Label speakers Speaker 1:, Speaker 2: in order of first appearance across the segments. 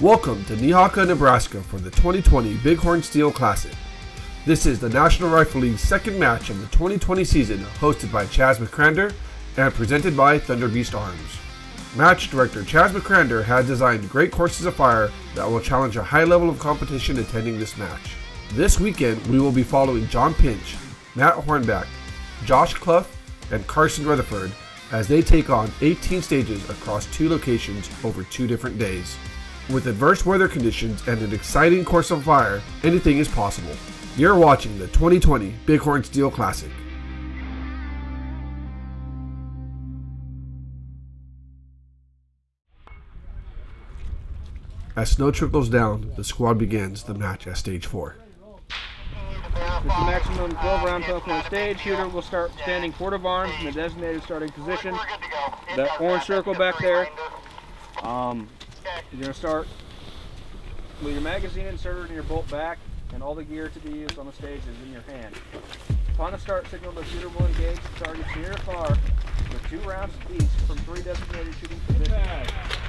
Speaker 1: Welcome to Nehawka, Nebraska for the 2020 Bighorn Steel Classic. This is the National Rifle League's second match of the 2020 season, hosted by Chaz Macrander and presented by Thunder Beast Arms. Match director Chaz Macrander has designed great courses of fire that will challenge a high level of competition attending this match. This weekend, we will be following Jon Pynch, Matt Hornback, Josh Cluff, and Carson Rutherford as they take on 18 stages across two locations over two different days. With adverse weather conditions and an exciting course of fire, anything is possible. You're watching the 2020 Bighorn Steel Classic. As snow trickles down, the squad begins the match at stage 4.
Speaker 2: With the maximum 12 round total point stage, shooter will start standing port of arms in the designated starting position. The orange circle back there. Um, you're to start with your magazine inserted in your bolt back, and all the gear to be used on the stage is in your hand. Upon the start signal, the shooter will engage the target near or far with two rounds each from three designated shooting positions.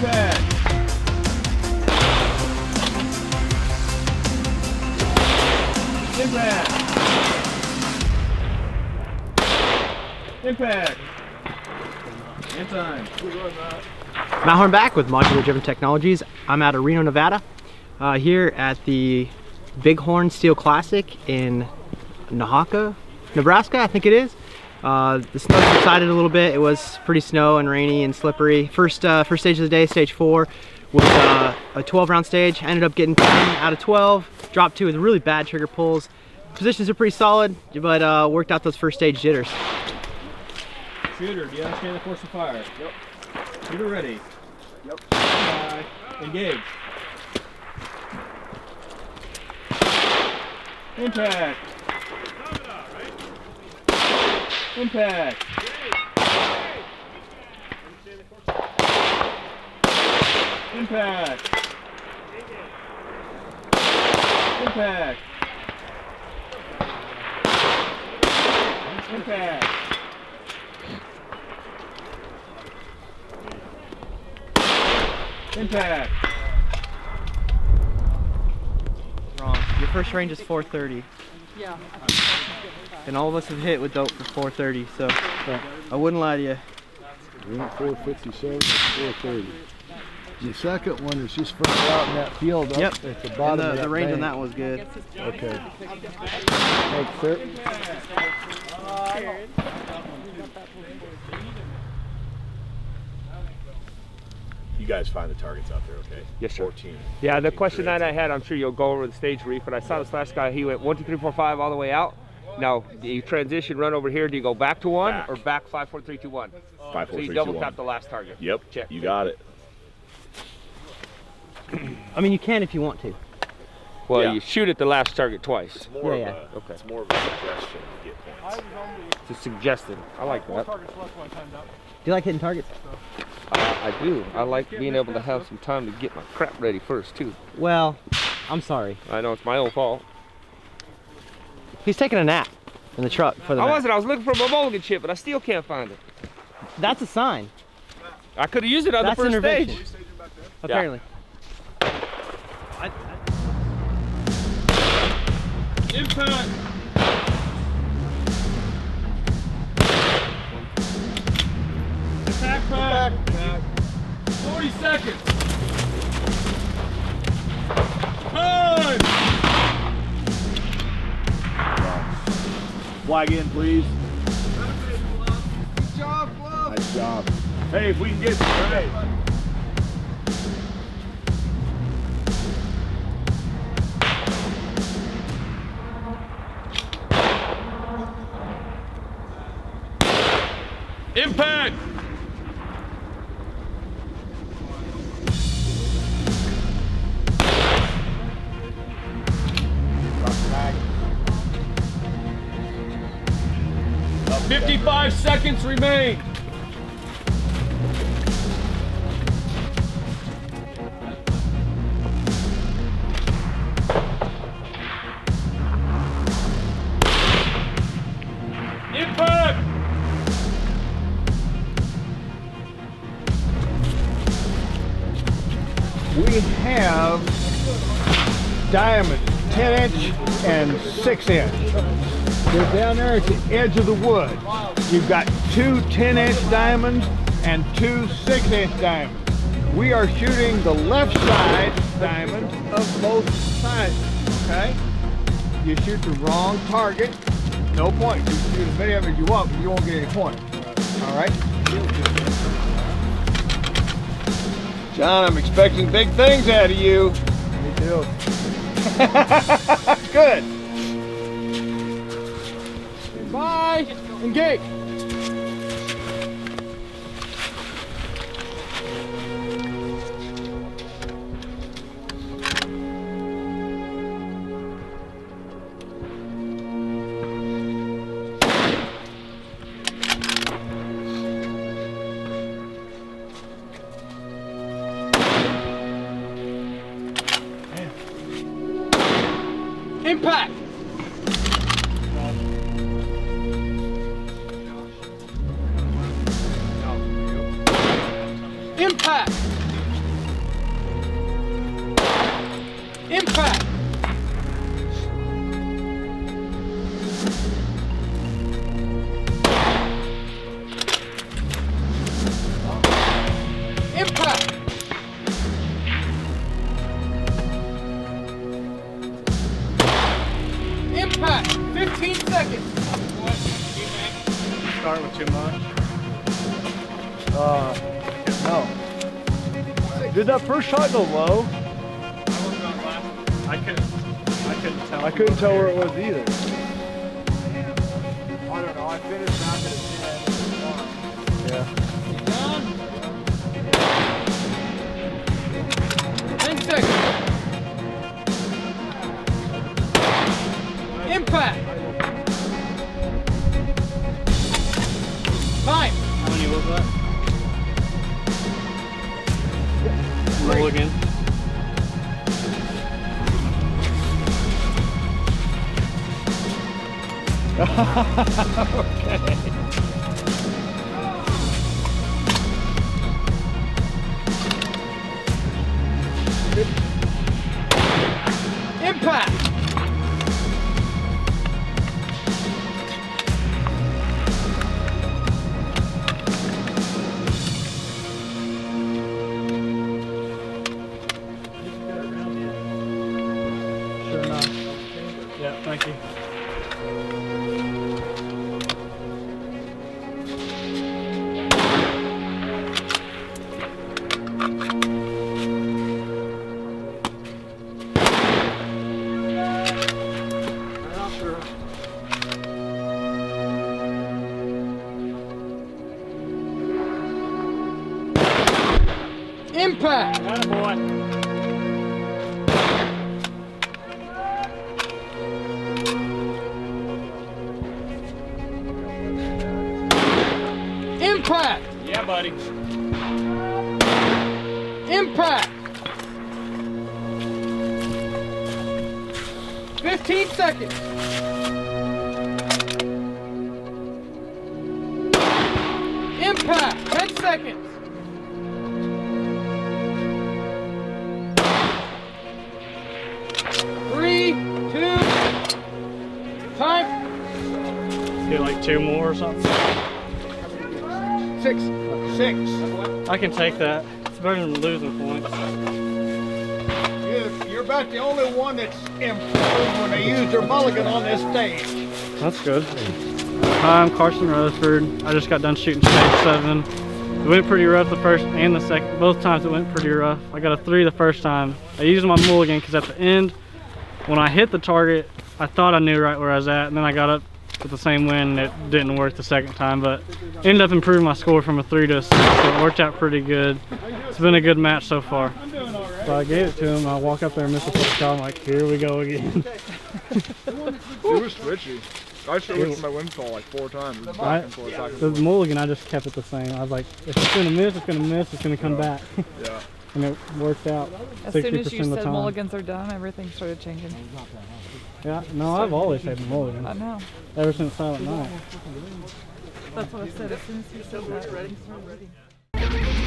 Speaker 2: Impact. Impact. Impact. In time.
Speaker 3: Matt Hornback with Modular Driven Technologies. I'm out of Reno, Nevada, uh, here at the Bighorn Steel Classic in Nehawka, Nebraska, I think it is. Uh, the snow subsided a little bit. It was pretty snow and rainy and slippery. First, uh, first stage of the day, stage four, was uh, a 12 round stage. Ended up getting 10 out of 12. Dropped two with really bad trigger pulls. Positions are pretty solid, but uh, worked out those first stage jitters.
Speaker 2: Shooter, do you understand the course of fire? Yep. Shooter ready. Yep. Bye. Engage. Impact. Impact. Impact. Impact. Impact. Impact.
Speaker 3: Wrong. Your first range is 430.
Speaker 4: Yeah.
Speaker 3: And all of us have hit with dope for 430, so I wouldn't lie to you.
Speaker 5: We went 457 and 430. The second one is just further out in that field up
Speaker 3: Yep.
Speaker 5: at the
Speaker 3: And
Speaker 5: bottom
Speaker 3: the,
Speaker 5: of that
Speaker 3: the range on that one was good.
Speaker 5: Okay. Thanks, sir.
Speaker 6: You guys find the targets out there, okay?
Speaker 7: Yes, sir.
Speaker 6: 14.
Speaker 7: Yeah, the
Speaker 6: 14
Speaker 7: question that I had, I'm sure you'll go over the stage reef, but I saw this last guy, he went one, two, three, four, five, all the way out. Now, do you transition, run over here, do you go back to one
Speaker 6: Back.
Speaker 7: or back five, four, three, two, one?
Speaker 6: Five,
Speaker 7: So
Speaker 6: four,
Speaker 7: you
Speaker 6: three,
Speaker 7: double
Speaker 6: two,
Speaker 7: tap
Speaker 6: one.
Speaker 7: the last target.
Speaker 6: Yep,
Speaker 7: Check.
Speaker 6: you got it.
Speaker 3: I mean, you can if you want to.
Speaker 7: Well,
Speaker 6: Yeah.
Speaker 7: you shoot at the last target twice.
Speaker 6: It's more
Speaker 3: Yeah,
Speaker 6: of
Speaker 3: yeah.
Speaker 6: a,
Speaker 7: Okay.
Speaker 6: it's more of a suggestion to get points.
Speaker 7: It's a suggestion. I like that. Uh,
Speaker 3: Do you like hitting targets?
Speaker 7: I do. I like being able to have some time to get my crap ready first, too.
Speaker 3: Well, I'm sorry.
Speaker 7: I know it's my own fault.
Speaker 3: He's taking a nap in the truck for the
Speaker 7: I wasn't. I was looking for a mulligan chip, but I still can't find it.
Speaker 3: That's a sign.
Speaker 7: I could have used it on
Speaker 3: That's
Speaker 7: the first stage.
Speaker 3: Apparently. Yeah.
Speaker 2: Impact. Impact pack. 40 seconds. Time!
Speaker 6: Flag in, please. Good job, Nice job. Hey, if we can get hey. Wood. You've got two 10 inch diamonds and two 6 inch diamonds. We are shooting the left side diamond of both sides, okay? You shoot the wrong target, no point. You can shoot as many of them as you want, but you won't get any points. All right? Jon, I'm expecting big things out of you. Me too. Good. Bye. Engage.
Speaker 8: Impact!
Speaker 6: That first low? ha
Speaker 8: ha ha Impact! Impact!
Speaker 2: Yeah, buddy.
Speaker 8: Impact! 15 seconds!
Speaker 2: I can take that. It's better than losing points.
Speaker 6: You're, you're about the only one that's improved when they use their mulligan on this stage.
Speaker 9: That's good. Hi, I'm Carson Rutherford. I just got done shooting stage seven. It went pretty rough the first and the second. Both times it went pretty rough. I got a three the first time. I used my mulligan because at the end, when I hit the target, I thought I knew right where I was at, and then I got up with the same wind. It didn't work the second time, but ended up improving my score from a three to a six, so it worked out pretty good. It's been a good match so far. So I gave it to him. I walk up there and miss the first shot. I'm like, here we go again.
Speaker 10: It was twitchy. I should have with my windfall like four times. It was back
Speaker 9: I,
Speaker 10: and forth, back
Speaker 9: the mulligan, I just kept it the same. I was like, if it's gonna miss, it's gonna miss. It's gonna come back.
Speaker 10: Yeah.
Speaker 9: and it worked out.
Speaker 4: As
Speaker 9: 60%
Speaker 4: soon as you said mulligans are done, everything started changing.
Speaker 9: Yeah, no, I've always had mulligans.
Speaker 4: I know.
Speaker 9: Ever since Silent Night.
Speaker 4: That's what I said. As soon as you said that, ready? ready.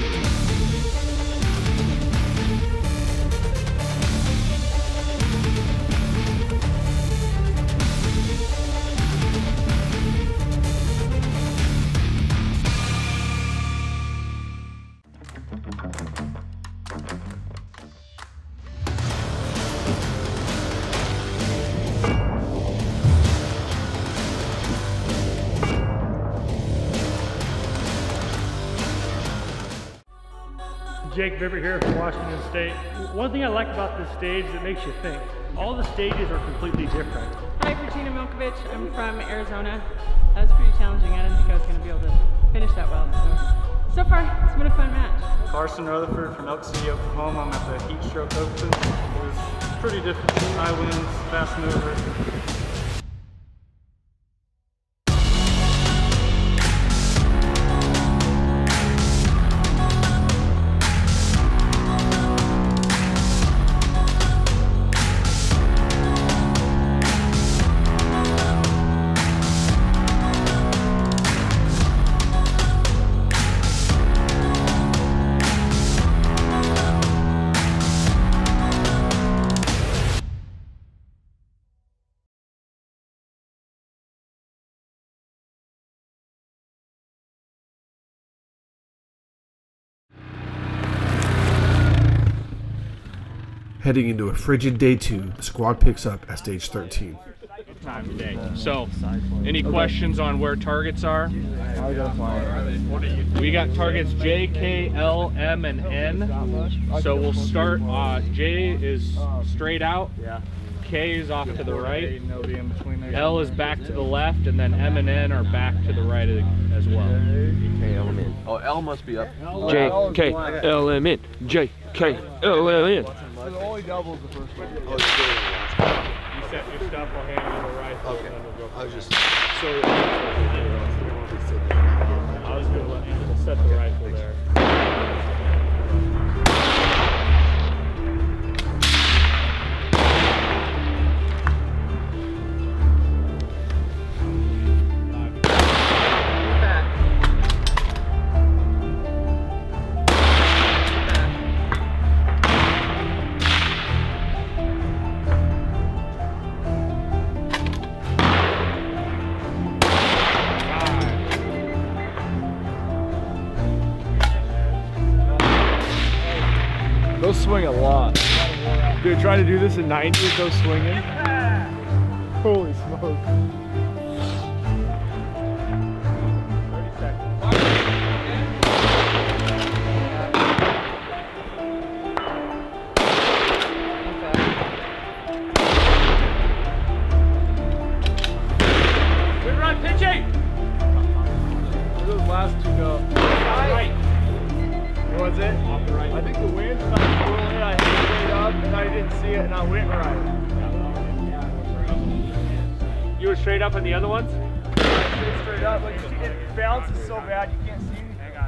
Speaker 11: Jake Bibber here from Washington State. One thing I like about this stage that makes you think. All the stages are completely different.
Speaker 8: Hi, Katrina Milkovich. I'm from Arizona. That was pretty challenging. I didn't think I was going to be able to finish that well. So, so far, it's been a fun match.
Speaker 9: Carson Rutherford from Elk City, Oklahoma. I'm at the Heat Stroke Open. It was pretty difficult. High winds, fast mover.
Speaker 1: Heading into a frigid day two, the squad picks up at stage 13.
Speaker 2: time today. So, any questions on where targets are? We got targets J, K, L, M, and N. So we'll start. Uh, J is straight out. K is off to the right. L is back to the left, and then M and N are back to the right as well.
Speaker 7: K, L, M, N. Oh, L must be up. J, K, L, M, N. J, K, L, M, N.
Speaker 10: It only doubles the first one.
Speaker 2: Oh, you set your stuff, I'll hand you the rifle, okay. and then we'll go. I was just. So, I was gonna let you set the rifle there.
Speaker 10: The 90s, go swinging. Holy smoke.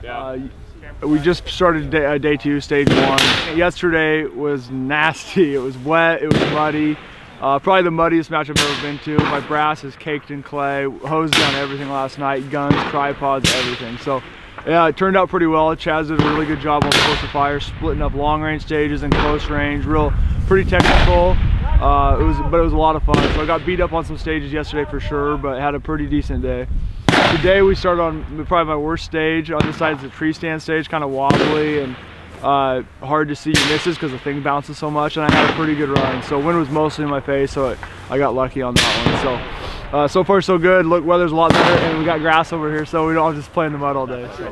Speaker 10: Anything. Uh, we just started day, uh, day two, stage one. Yesterday was nasty. It was wet. It was muddy. Uh, probably the muddiest match I've ever been to. My brass is caked in clay. Hosed down everything last night. Guns, tripods, everything. So yeah, it turned out pretty well. Chaz did a really good job on course of fire, splitting up long range stages and close range. Real, pretty technical. Uh, it was, but it was a lot of fun. So I got beat up on some stages yesterday for sure, but had a pretty decent day. Today we started on probably my worst stage. On this side is the tree stand stage, kind of wobbly and uh, hard to see misses because the thing bounces so much. And I had a pretty good run. So wind was mostly in my face, so it, I got lucky on that one. So Uh, so far so good. Look, weather's a lot better, and we got grass over here, so we don't just play in the mud all day. So.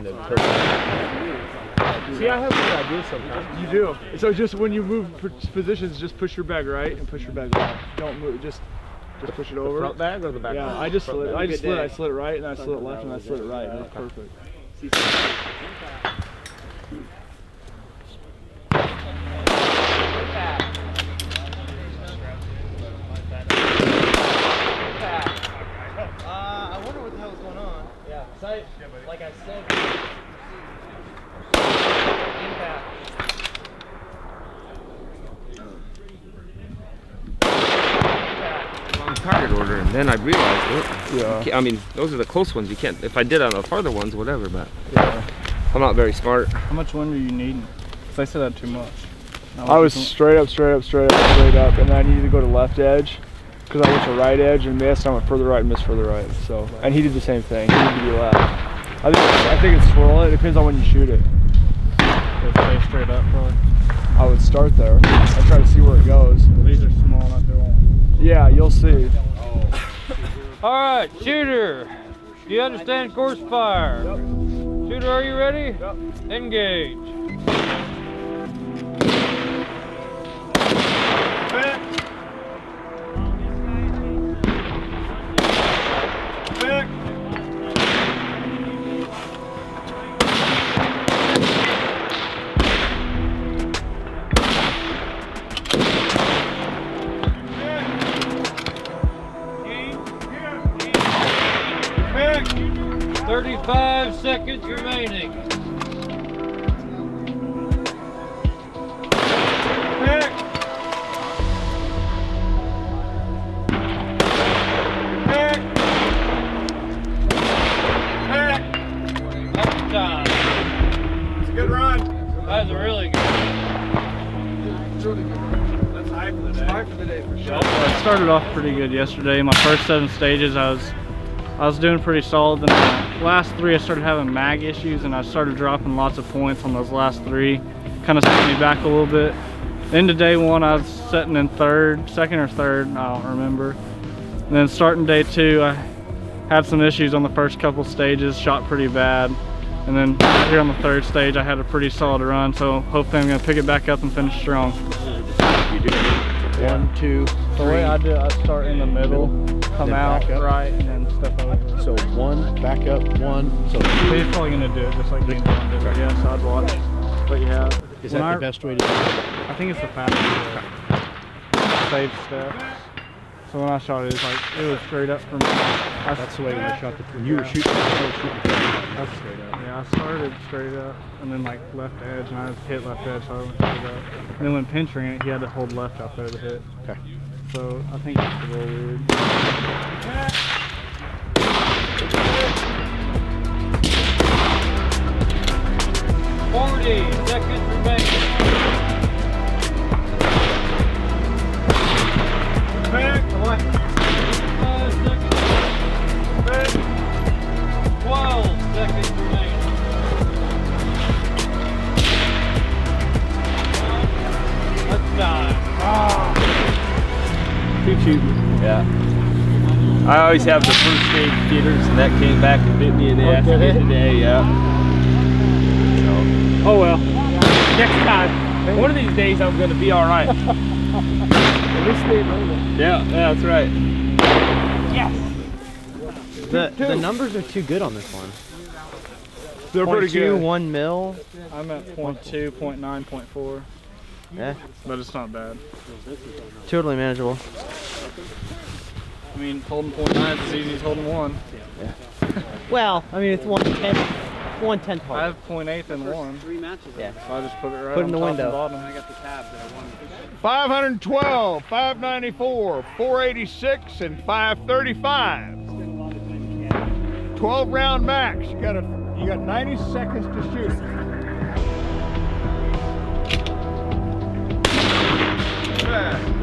Speaker 7: See, I have good ideas sometimes.
Speaker 10: You do. So just when you move positions, just push your bag right and push your bag left. Don't move. Just just push it over.
Speaker 7: front bag or the back
Speaker 10: Yeah,
Speaker 7: bag?
Speaker 10: I just
Speaker 7: Front
Speaker 10: slid.
Speaker 7: bag.
Speaker 10: I just slid.
Speaker 7: day.
Speaker 10: I slid it right, and I slid it left, and I slid it right. and That's perfect.
Speaker 3: Uh, I wonder what the hell's going on. Yeah, I, like I said,
Speaker 7: Wrong target order, and then I realized it. Oh, yeah. I mean, those are the close ones. You can't. If I did on the farther ones, whatever. But I'm not very smart.
Speaker 9: How much wind are you needing? Because I said that too much.
Speaker 10: I was straight up, straight up, straight up, straight up, and then I needed to go to left edge because I went to right edge and missed. I went further right and missed further right. So, and he did the same thing. He needed to be left. I think I think it's swirl. It depends on when you shoot it.
Speaker 9: stay straight up, probably.
Speaker 10: I would start there and try to see where it goes.
Speaker 9: These are small enough they won't.
Speaker 10: Yeah, you'll see.
Speaker 4: All right, shooter. Do you understand course fire? Shooter, are you ready? Engage.
Speaker 9: Started off pretty good yesterday. My first seven stages, I was I was doing pretty solid. Then the last three, I started having mag issues, and I started dropping lots of points on those last three. Kind of set me back a little bit. Into day one, I was sitting in third, second or third, I don't remember. And then starting day two, I had some issues on the first couple stages, shot pretty bad. And then here on the third stage, I had a pretty solid run, so hopefully I'm gonna pick it back up and finish strong. One, two, three. The way I do it, I start in the middle, come out right, and then step over.
Speaker 5: So one, back up, one. So
Speaker 9: So he's probably gonna do it just like gonna do it. Yeah, so I'd watch what you have.
Speaker 5: Is that
Speaker 9: I-
Speaker 5: the best way to do it?
Speaker 9: I think it's the fastest way. Save steps. So when I shot it, it's like it was straight up from. I,
Speaker 5: That's the way when I shot the when you were shooting. I was shooting
Speaker 9: That's straight up. Yeah, I started straight up and then like left edge, and I hit left edge, so I went straight up. And then when pinching it, he had to hold left out there to hit.
Speaker 5: Okay.
Speaker 9: So I think it's a little.
Speaker 4: Forty seconds remaining.
Speaker 7: Too cheap. Yeah. I always have the first stage jitters, and that came back and bit me in the ass again today. Yeah. So, oh well. Next time, one of these days, I'm gonna be all right. Yeah, yeah, that's right.
Speaker 3: The the numbers are too good on this one.
Speaker 9: They're
Speaker 3: Point
Speaker 9: pretty
Speaker 3: two,
Speaker 9: good.
Speaker 3: One mil.
Speaker 9: I'm at point two, point nine, point four.
Speaker 3: Yeah,
Speaker 9: But it's not bad.
Speaker 3: totally manageable.
Speaker 9: I mean, holding point nine is as easy as holding one. Yeah.
Speaker 3: Well, I mean it's one tenth, one tenth
Speaker 9: I have point eight and one. Three matches.
Speaker 3: Yeah.
Speaker 9: So I just put it right
Speaker 3: Put
Speaker 9: on
Speaker 3: in the
Speaker 9: top
Speaker 3: window.
Speaker 9: and bottom.
Speaker 6: 512, 594, 486, and 535. 12 round max. You got a, you got 90 seconds to shoot.
Speaker 4: Sit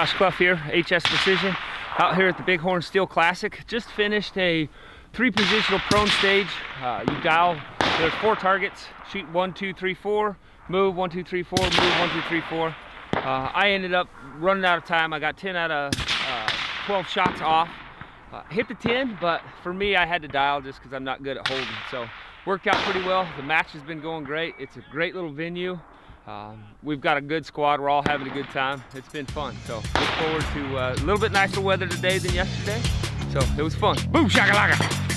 Speaker 12: Josh Cluff here, HS Precision, out here at the Bighorn Steel Classic. Just finished a three positional prone stage. Uh, you dial, there's four targets, shoot one, two, three, four, move one, two, three, four, move one, two, three, four. Uh, I ended up running out of time. I got 10 out of uh, 12 shots off. Uh, hit the 10, but for me, I had to dial just because I'm not good at holding. So worked out pretty well. The match has been going great. It's a great little venue. Um, we've got a good squad. We're all having a good time. It's been fun. So look forward to uh, a little bit nicer weather today than yesterday. So it was fun. Boom shakalaka.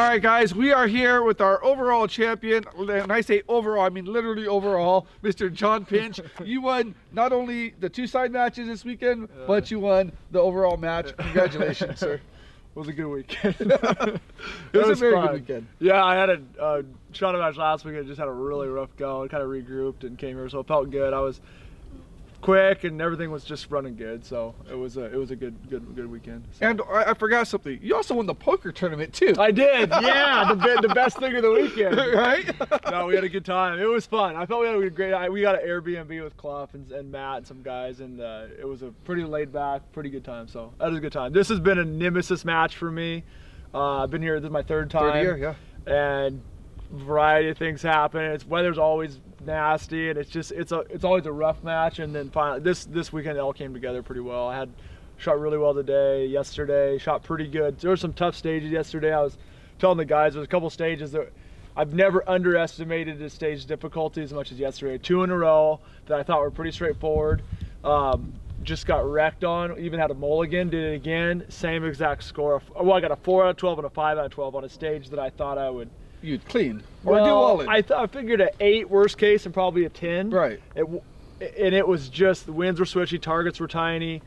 Speaker 13: All right, guys, we are here with our overall champion. And I say overall, I mean literally overall, Mr. Jon Pynch. you won not only the two side matches this weekend, but you won the overall match. Congratulations, sir.
Speaker 10: It was a good weekend.
Speaker 13: it was, a very
Speaker 10: fun.
Speaker 13: good weekend.
Speaker 10: Yeah, I had a uh, shot of match last weekend. Just had a really rough go. And Kind of regrouped and came here, so it felt good. I was quick and everything was just running good. So it was a it was a good good good weekend. So.
Speaker 13: And I, I forgot something. You also won the poker tournament too.
Speaker 10: I did. Yeah, the the best thing of the weekend.
Speaker 13: right?
Speaker 10: no, we had a good time. It was fun. I felt we had a great. We got an Airbnb with Cluff and, and Matt and some guys, and uh, it was a pretty laid back, pretty good time. So that was a good time. This has been a nemesis match for me. Uh, I've been here. This is my third time.
Speaker 13: Third year, yeah.
Speaker 10: And variety of things happen. It's weather's always nasty, and it's just it's a it's always a rough match. And then finally, this this weekend it all came together pretty well. I had shot really well today. Yesterday, shot pretty good. There were some tough stages yesterday. I was telling the guys there was a couple stages that I've never underestimated the stage difficulty as much as yesterday. Two in a row that I thought were pretty straightforward. Um, just got wrecked on. Even had a mulligan. Did it again. Same exact score. Well, I got a four out of twelve and a five out of twelve on a stage that I thought I would
Speaker 13: You'd clean or
Speaker 10: well,
Speaker 13: do all in.
Speaker 10: I, th- I figured an eight worst case and probably a ten.
Speaker 13: Right.
Speaker 10: It, w- and it was just the winds were switchy, targets were tiny.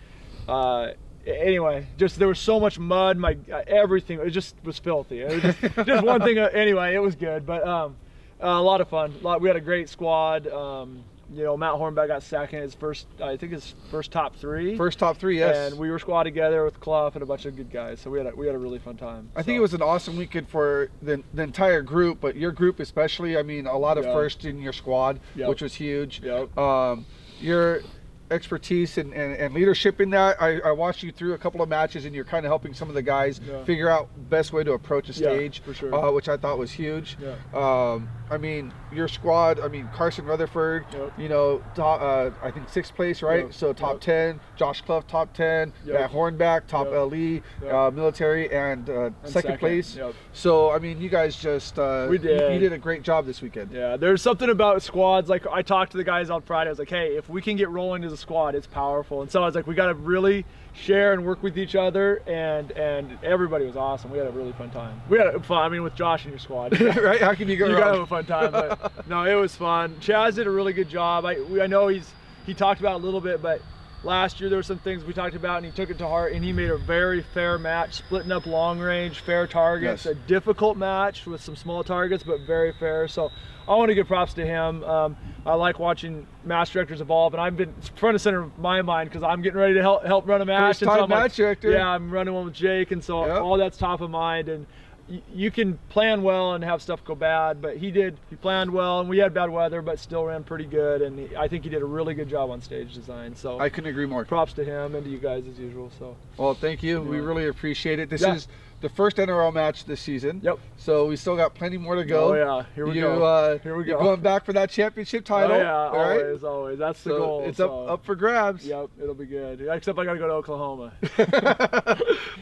Speaker 10: Uh, anyway, just there was so much mud. My uh, everything it just was filthy. It was just, just one thing. Uh, anyway, it was good, but um, uh, a lot of fun. A lot, we had a great squad. Um, you know, Matt Hornback got second. His first, I think, his first top three.
Speaker 13: First top three, yes.
Speaker 10: And we were squad together with Cluff and a bunch of good guys. So we had a, we had a really fun time.
Speaker 13: I think it was an awesome weekend for the, the entire group, but your group especially. I mean, a lot of
Speaker 10: Yeah.
Speaker 13: first in your squad,
Speaker 10: Yep.
Speaker 13: which was huge.
Speaker 10: Yep.
Speaker 13: Um, your expertise and, and, and leadership in that. I, I watched you through a couple of matches, and you're kind of helping some of the guys
Speaker 10: Yeah.
Speaker 13: figure out best way to approach a
Speaker 10: Yeah,
Speaker 13: stage,
Speaker 10: for sure.
Speaker 13: uh, which I thought was huge.
Speaker 10: Yeah.
Speaker 13: Um, I mean, your squad. I mean, Carson Rutherford.
Speaker 10: Yep.
Speaker 13: You know, top, uh, I think sixth place, right?
Speaker 10: Yep.
Speaker 13: So top
Speaker 10: Yep.
Speaker 13: ten. Josh Cluff, top ten. Matt Hornback, top. LE, uh, military, and, uh, second,
Speaker 10: second,
Speaker 13: place. So I mean, you guys just uh,
Speaker 10: We
Speaker 13: you- You,
Speaker 10: did.
Speaker 13: did a great job this weekend.
Speaker 10: Yeah, there's something about squads. Like I talked to the guys on Friday. I was like, hey, if we can get rolling as a squad, it's powerful. And so I was like, we got to really share and work with each other. And and everybody was awesome. We had a really fun time. We had a fun. I mean, with Josh and your squad,
Speaker 13: right? How can you go
Speaker 10: You
Speaker 13: wrong?
Speaker 10: gotta have a fun time. But no, it was fun. Chaz did a really good job. I we, I know he's he talked about a little bit, but last year there were some things we talked about, and he took it to heart, and he made a very fair match, splitting up long range, fair targets.
Speaker 13: Yes.
Speaker 10: A difficult match with some small targets, but very fair. So I want to give props to him. Um, I like watching match directors evolve, and I've been front and center of my mind because I'm getting ready to help help run a match.
Speaker 13: First
Speaker 10: and so
Speaker 13: time
Speaker 10: I'm like,
Speaker 13: match director.
Speaker 10: Yeah, I'm running one with Jake, and so
Speaker 13: Yep.
Speaker 10: all that's top of mind. And you can plan well and have stuff go bad, but he did. He planned well, and we had bad weather, but still ran pretty good. And he, I think he did a really good job on stage design. So
Speaker 13: I couldn't agree more.
Speaker 10: Props to him and to you guys as usual. So
Speaker 13: Well, thank you. We really appreciate it. This
Speaker 10: Yeah.
Speaker 13: is the first NRL match this season.
Speaker 10: Yep.
Speaker 13: So we still got plenty more to go.
Speaker 10: Oh, yeah. Here we
Speaker 13: you,
Speaker 10: go.
Speaker 13: Uh,
Speaker 10: Here we
Speaker 13: you're
Speaker 10: go.
Speaker 13: going back for that championship title.
Speaker 10: Oh, yeah,
Speaker 13: all right?
Speaker 10: always, always. That's the goal.
Speaker 13: It's
Speaker 10: so.
Speaker 13: up up for grabs.
Speaker 10: Yep, it'll be good. Except I gotta go to Oklahoma.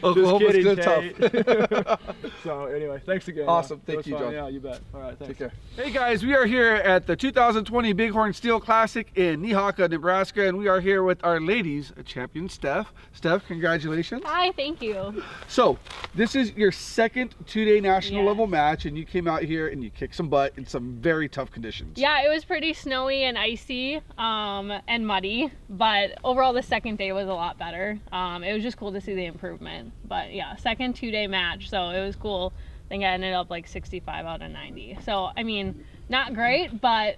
Speaker 13: Oklahoma's
Speaker 10: Just kidding,
Speaker 13: tough.
Speaker 10: So anyway, thanks again.
Speaker 13: Awesome.
Speaker 10: It
Speaker 13: Thank you,
Speaker 10: fun.
Speaker 13: Jon.
Speaker 10: Yeah, you bet. All right, thanks.
Speaker 13: Take care. Hey guys, we are here at the 2020 Bighorn Steel Classic in Nehawka, Nebraska, and we are here with our ladies champion, Steph. Steph, congratulations.
Speaker 14: Hi, thank you.
Speaker 13: So, this is your second two-day national level match, and you came out here and you kicked some butt in some very tough conditions.
Speaker 14: Yeah, it was pretty snowy and icy um, and muddy, but overall the second day was a lot better. Um, it was just cool to see the improvement. But yeah, second two-day match, so it was cool. I think I ended up like 65 out of 90. So I mean, not great, but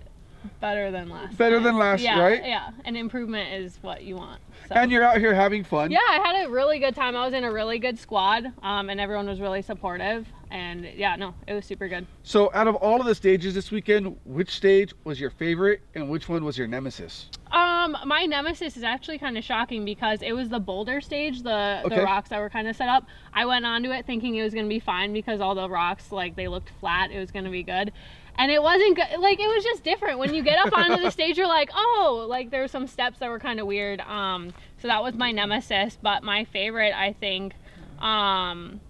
Speaker 14: better than last.
Speaker 13: Better
Speaker 14: time.
Speaker 13: than last,
Speaker 14: yeah,
Speaker 13: right?
Speaker 14: Yeah, and improvement is what you want. So.
Speaker 13: And you're out here having fun.
Speaker 14: Yeah, I had a really good time. I was in a really good squad, um, and everyone was really supportive. And yeah, no, it was super good.
Speaker 13: So, out of all of the stages this weekend, which stage was your favorite and which one was your nemesis?
Speaker 14: Um, my nemesis is actually kind of shocking because it was the boulder stage, the
Speaker 13: Okay.
Speaker 14: the rocks that were kind of set up. I went onto it thinking it was gonna be fine because all the rocks like they looked flat. It was gonna be good, and it wasn't good. Like it was just different. When you get up onto the stage, you're like, oh, like there were some steps that were kind of weird. Um, so that was my nemesis. But my favorite, I think, um,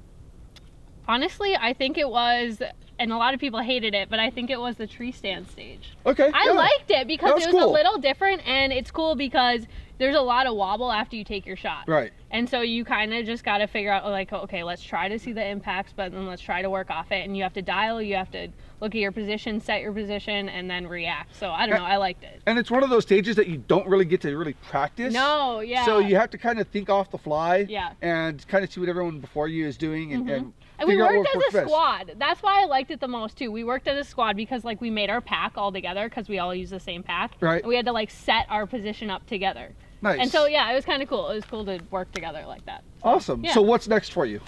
Speaker 14: honestly, I think it was. And a lot of people hated it, but I think it was the tree stand stage.
Speaker 13: Okay.
Speaker 14: I
Speaker 13: yeah.
Speaker 14: liked it because
Speaker 13: That
Speaker 14: it
Speaker 13: was
Speaker 14: was a little different and it's cool because there's a lot of wobble after you take your shot.
Speaker 13: Right.
Speaker 14: And so you kind of just got to figure out like okay, let's try to see the impacts but then let's try to work off it and you have to dial, you have to look at your position, set your position and then react. So I don't know, I liked it.
Speaker 13: And it's one of those stages that you don't really get to really practice.
Speaker 14: No, yeah.
Speaker 13: So you have to kind of think off the fly.
Speaker 14: Yeah.
Speaker 13: And kind of see what everyone before you is doing and, mm-hmm. and
Speaker 14: And we worked as a
Speaker 13: best.
Speaker 14: squad. That's why I liked it the most too. We worked as a squad because like we made our pack all together because we all use the same pack.
Speaker 13: Right.
Speaker 14: And we had to like set our position up together.
Speaker 13: Nice.
Speaker 14: And so yeah, it was kind of cool. It was cool to work together like that.
Speaker 13: Awesome.
Speaker 14: Yeah.
Speaker 13: So what's next for you?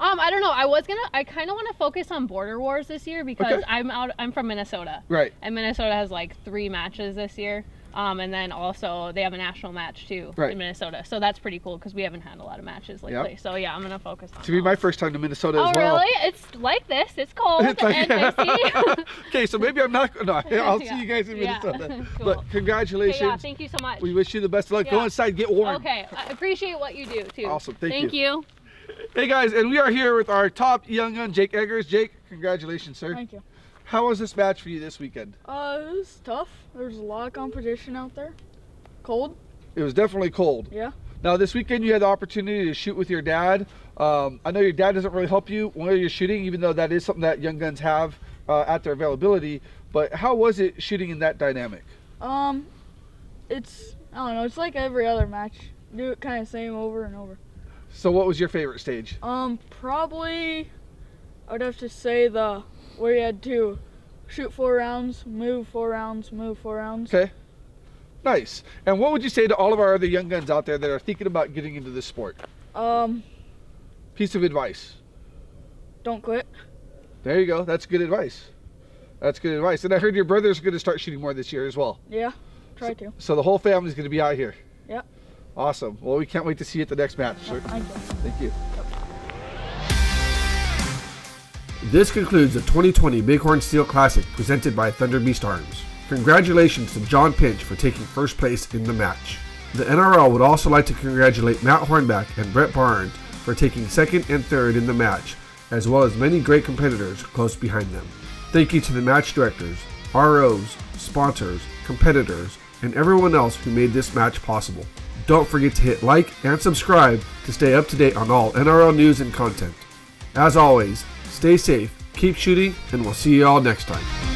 Speaker 14: Um, I don't know. I was gonna. I kind of want to focus on border wars this year because
Speaker 13: Okay.
Speaker 14: I'm out. I'm from Minnesota.
Speaker 13: Right.
Speaker 14: And Minnesota has like three matches this year. Um, and then also they have a national match too
Speaker 13: Right.
Speaker 14: in Minnesota. So that's pretty cool because we haven't had a lot of matches lately.
Speaker 13: Yep.
Speaker 14: So yeah, I'm gonna focus on.
Speaker 13: To be my first time to Minnesota
Speaker 14: Oh
Speaker 13: as well.
Speaker 14: really? It's like this. It's cold
Speaker 13: It's like-
Speaker 14: and icy.
Speaker 13: okay, so maybe I'm not. No, I'll see
Speaker 14: Yeah.
Speaker 13: you guys in Minnesota.
Speaker 14: Yeah.
Speaker 13: Minnesota.
Speaker 14: Cool.
Speaker 13: But congratulations.
Speaker 14: Okay, yeah, thank you so much.
Speaker 13: We wish you the best of luck. Go inside, get warm.
Speaker 14: Okay, I appreciate what you do too.
Speaker 13: Awesome, thank you.
Speaker 14: Thank
Speaker 13: you.
Speaker 14: you.
Speaker 13: Hey guys, and we are here with our top young gun, Jake Eggers. Jake, congratulations, sir.
Speaker 15: Thank you.
Speaker 13: How was this match for you this weekend?
Speaker 15: Uh, it was tough. There's a lot of competition out there. Cold.
Speaker 13: It was definitely cold.
Speaker 15: Yeah.
Speaker 13: Now this weekend you had the opportunity to shoot with your dad. Um, I know your dad doesn't really help you when you're shooting, even though that is something that young guns have uh, at their availability. But how was it shooting in that dynamic?
Speaker 15: Um, it's I don't know. It's like every other match. Do it kind of same over and over.
Speaker 13: So what was your favorite stage?
Speaker 15: Um, probably I would have to say the where you had to shoot four rounds, move four rounds, move four rounds.
Speaker 13: Okay. Nice. And what would you say to all of our other young guns out there that are thinking about getting into this sport?
Speaker 15: Um,
Speaker 13: Piece of advice.
Speaker 15: don't quit.
Speaker 13: There you go. That's good advice. That's good advice. And I heard your brother's going to start shooting more this year as well.
Speaker 15: Yeah, try to.
Speaker 13: So the whole family's going to be out here.
Speaker 15: Yeah.
Speaker 13: Awesome. Well, we can't wait to see you at the next match, sir.
Speaker 15: Thank you.
Speaker 13: Thank you.
Speaker 1: This concludes the 2020 Bighorn Steel Classic presented by Thunder Beast Arms. Congratulations to Jon Pynch for taking first place in the match. The NRL would also like to congratulate Matt Hornback and Brett Barnes for taking second and third in the match, as well as many great competitors close behind them. Thank you to the match directors, ROs, sponsors, competitors, and everyone else who made this match possible. Don't forget to hit like and subscribe to stay up to date on all NRL news and content. As always, stay safe, keep shooting, and we'll see you all next time.